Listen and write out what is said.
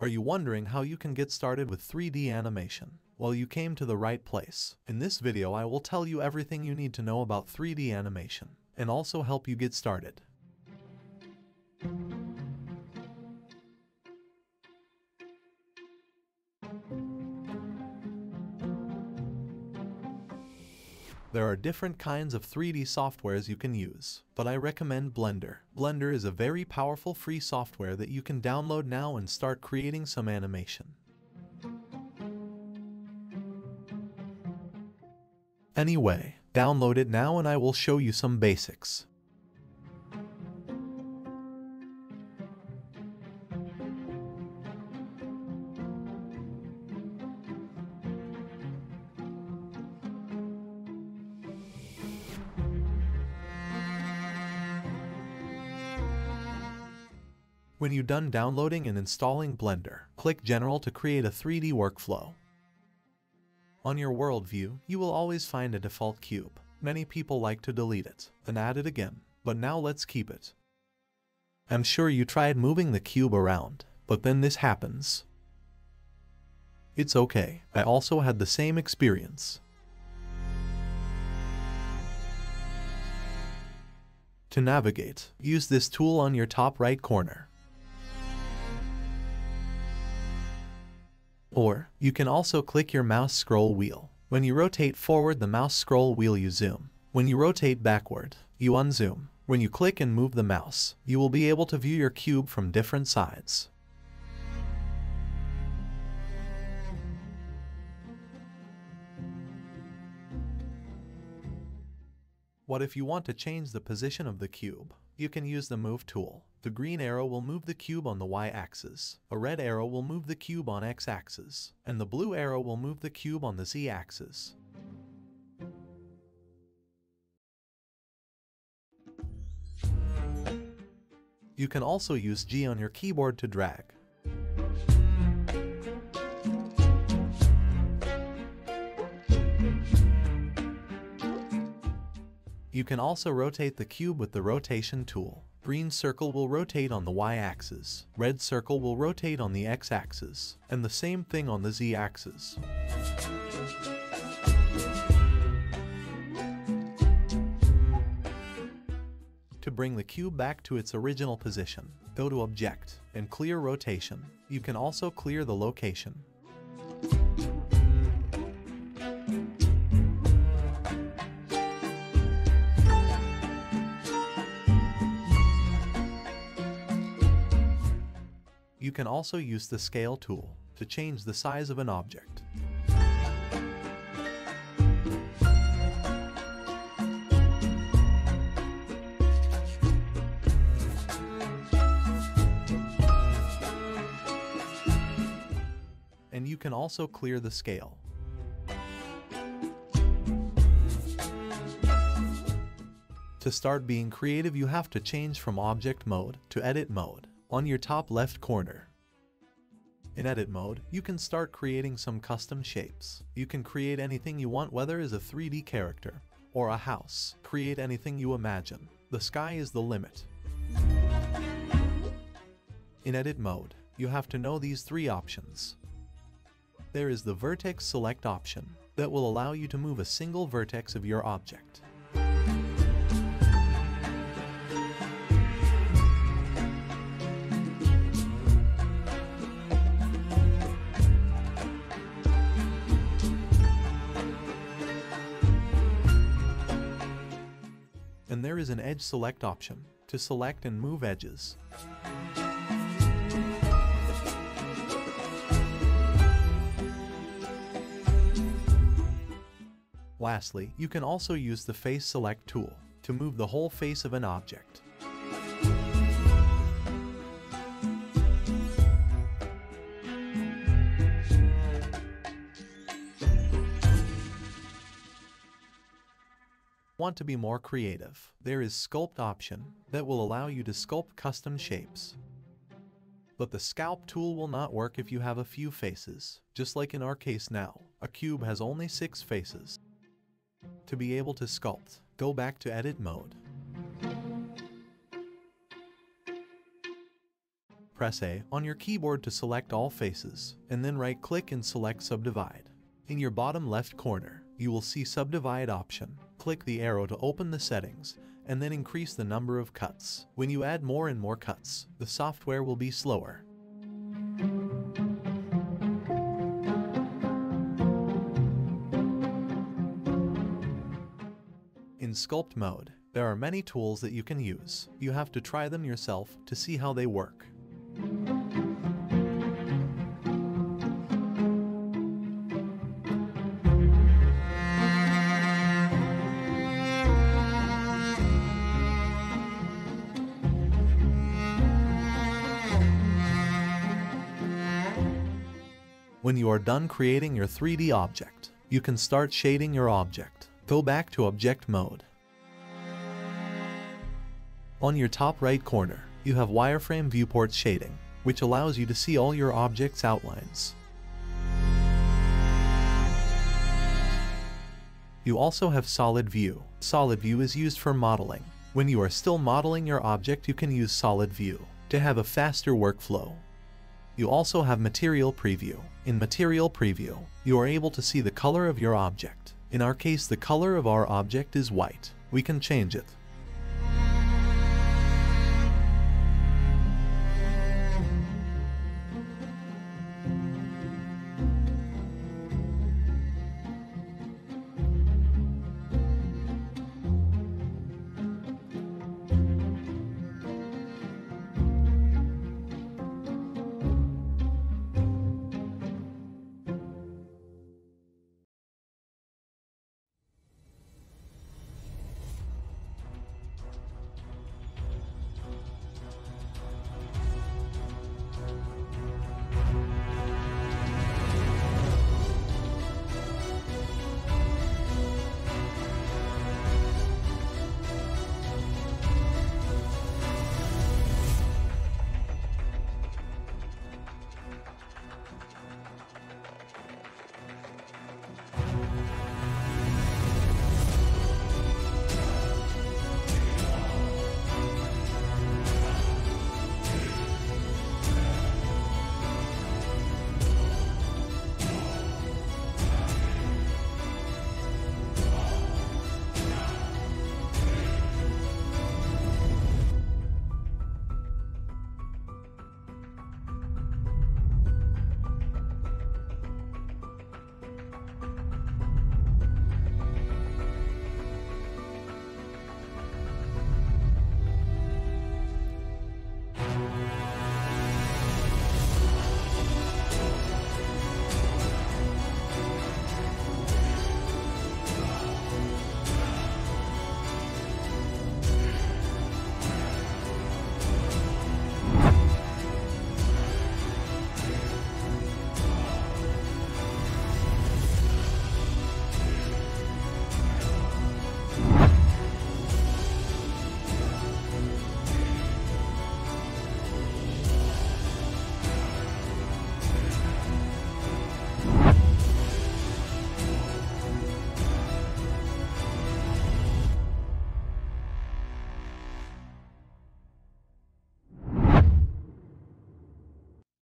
Are you wondering how you can get started with 3D animation? Well, you came to the right place. In this video I will tell you everything you need to know about 3D animation, and also help you get started. There are different kinds of 3D softwares you can use, but I recommend Blender. Blender is a very powerful free software that you can download now and start creating some animation. Anyway, download it now and I will show you some basics. When you're done downloading and installing Blender, click General to create a 3D workflow. On your world view, you will always find a default cube. Many people like to delete it, then add it again, but now let's keep it. I'm sure you tried moving the cube around, but then this happens. It's okay, I also had the same experience. To navigate, use this tool on your top right corner. Or, you can also click your mouse scroll wheel. When you rotate forward the mouse scroll wheel you zoom. When you rotate backward, you unzoom. When you click and move the mouse, you will be able to view your cube from different sides. What if you want to change the position of the cube? You can use the Move tool. The green arrow will move the cube on the y-axis, a red arrow will move the cube on x-axis, and the blue arrow will move the cube on the z-axis. You can also use G on your keyboard to drag. You can also rotate the cube with the rotation tool. Green circle will rotate on the y-axis, red circle will rotate on the x-axis, and the same thing on the z-axis. To bring the cube back to its original position, go to Object and Clear Rotation. You can also clear the location. You can also use the Scale tool to change the size of an object. And you can also clear the scale. To start being creative you have to change from object mode to edit mode on your top left corner. In edit mode, you can start creating some custom shapes. You can create anything you want whether as a 3D character or a house. Create anything you imagine. The sky is the limit. In edit mode, you have to know these three options. There is the vertex select option that will allow you to move a single vertex of your object. And there is an edge select option to select and move edges. Lastly, you can also use the face select tool to move the whole face of an object. Want to be more creative? There is Sculpt option that will allow you to sculpt custom shapes. But the Sculpt tool will not work if you have a few faces, just like in our case now. A cube has only 6 faces. To be able to sculpt, go back to Edit mode. press A on your keyboard to select all faces, and then right-click and select Subdivide. In your bottom left corner, you will see Subdivide option. Click the arrow to open the settings, and then increase the number of cuts. When you add more and more cuts, the software will be slower. In sculpt mode, there are many tools that you can use. You have to try them yourself to see how they work. When you are done creating your 3D object, you can start shading your object. Go back to object mode. On your top right corner, you have wireframe viewport shading, which allows you to see all your object's outlines. You also have solid view. Solid view is used for modeling. When you are still modeling your object, you can use solid view to have a faster workflow. You also have Material Preview. In Material Preview, you are able to see the color of your object. In our case, the color of our object is white. We can change it